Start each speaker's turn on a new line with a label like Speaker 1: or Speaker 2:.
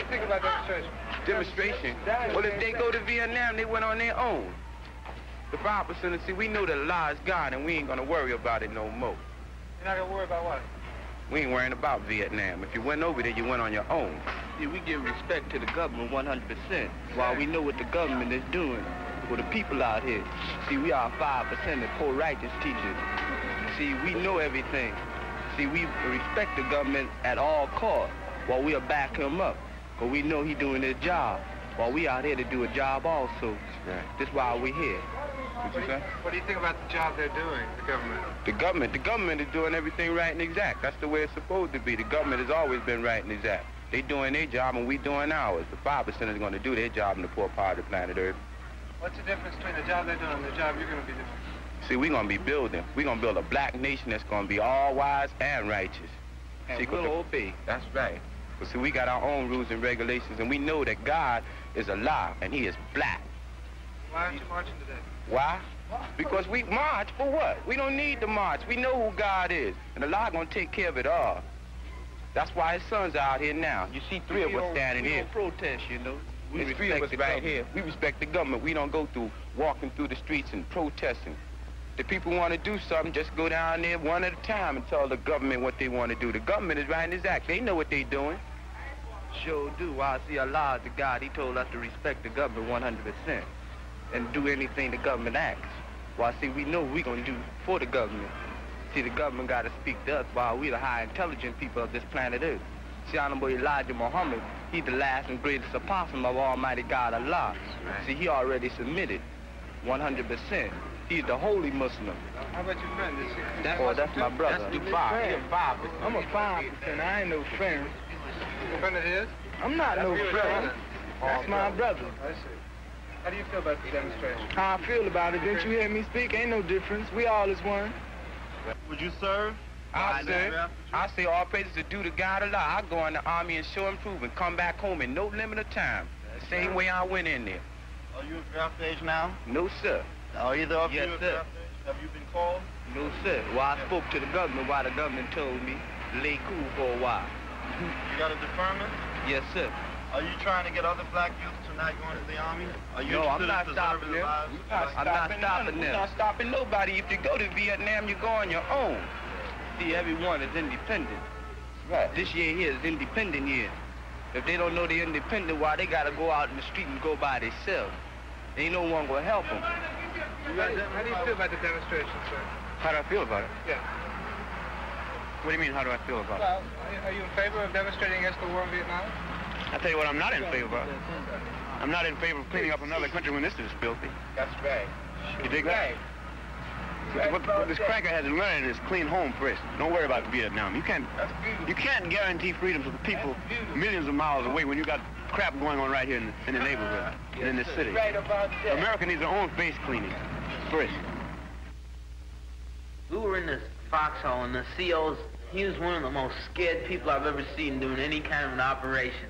Speaker 1: do you think about demonstration?
Speaker 2: Demonstration? Well, if they go to Vietnam, they went on their own. The 5% see, we know the law is gone, and we ain't gonna worry about it no more.
Speaker 1: You're not gonna worry about what?
Speaker 2: We ain't worrying about Vietnam. If you went over there, you went on your own.
Speaker 3: See, we give respect to the government 100%, while we know what the government is doing for the people out here. See, we are 5% of poor righteous teachers. See, we know everything. See, we respect the government at all costs, while we are back him up. But we know he doing his job, while we out here to do a job also.
Speaker 2: Right.
Speaker 3: That's why we here.
Speaker 2: What
Speaker 1: What
Speaker 2: you say?
Speaker 1: what do you think about the job they're doing, the government?
Speaker 2: The government, the government is doing everything right and exact. That's the way it's supposed to be. The government has always been right and exact. They doing their job and we doing ours. The 5% is going to do their job in the poor part of the planet Earth.
Speaker 1: What's the difference between the job they're doing and the job you're gonna be doing?
Speaker 2: See, we're going to be building. We're going to build a black nation that's going to be all wise and righteous.
Speaker 3: And
Speaker 2: See,
Speaker 3: we'll
Speaker 2: the-
Speaker 3: obey.
Speaker 2: That's right. But see, we got our own rules and regulations, and we know that God is alive, and he is black.
Speaker 1: Why aren't you marching today?
Speaker 2: Why? Because we march for what? We don't need to march. We know who God is, and Allah gonna take care of it all. That's why his sons are out here now. You see three of us standing
Speaker 3: we
Speaker 2: here.
Speaker 3: don't protest, you know. We
Speaker 2: There's three of us
Speaker 3: respect the
Speaker 2: right
Speaker 3: government.
Speaker 2: here. We respect the government. We don't go through walking through the streets and protesting. The people want to do something, just go down there one at a time and tell the government what they want to do. The government is writing this act. They know what they're doing.
Speaker 3: Sure do. I see Allah is the God, he told us to respect the government 100% and do anything the government asks. Well, see, we know we going to do for the government. See, the government got to speak to us while we the high intelligent people of this planet Earth. See, Honorable Elijah Muhammad, he the last and greatest apostle of Almighty God Allah.
Speaker 2: Right.
Speaker 3: See, he already submitted 100%. He's the holy Muslim.
Speaker 1: How about your friend?
Speaker 2: That's,
Speaker 3: Oh, that's my brother.
Speaker 2: That's the five. He a five.
Speaker 4: I'm a five percent. I ain't no friend.
Speaker 1: A friend of his?
Speaker 4: I'm not no friend. That's my brother.
Speaker 1: I see. How do you feel about the demonstration?
Speaker 4: How I feel about it, didn't you hear me speak? Ain't no difference. We all is one.
Speaker 5: Would you serve?
Speaker 2: I say, I say all praises are due to God Allah. I go in the army and show improvement, come back home in no limit of time. The same way I went in there.
Speaker 5: Are you of draft age now?
Speaker 2: No, sir.
Speaker 5: Are either of
Speaker 3: Yes,
Speaker 5: you of
Speaker 3: sir.
Speaker 5: draft age? Have you been called?
Speaker 3: No, sir. Well, I spoke to the government while the government told me lay cool for a while.
Speaker 5: You got a deferment?
Speaker 3: Yes, sir.
Speaker 5: Are you trying to get other black youth to not go into the army? Are you
Speaker 3: No, I'm not stopping
Speaker 5: preserving
Speaker 3: them.
Speaker 2: not
Speaker 3: I'm not
Speaker 2: stopping
Speaker 3: stopping them.
Speaker 2: We're not stopping nobody. If you go to Vietnam, you go on your own.
Speaker 3: See, everyone is independent.
Speaker 2: Right.
Speaker 3: This year here is independent year. If they don't know they're independent, why they gotta go out in the street and go by themselves? Ain't no one gonna help them.
Speaker 1: How do, you, how do you feel about the demonstration, sir?
Speaker 2: How do I feel about it?
Speaker 1: Yeah.
Speaker 2: What do you mean, how do I feel about
Speaker 1: Well, are you- are you in favor of demonstrating against the war in Vietnam?
Speaker 6: I tell you what, I'm not in favor of. I'm not in favor of cleaning up another country when this is filthy.
Speaker 2: That's right.
Speaker 6: You dig that? What, what this cranker has to learn is clean home first. Don't worry about Vietnam. You can't, you can't guarantee freedom to the people millions of miles away when you got crap going on right here in the, in the neighborhood ah, and in the city.
Speaker 2: Right about that.
Speaker 6: America needs their own face cleaning first.
Speaker 7: We were in this foxhole, and the CO's, he was one of the most scared people I've ever seen doing any kind of an operation.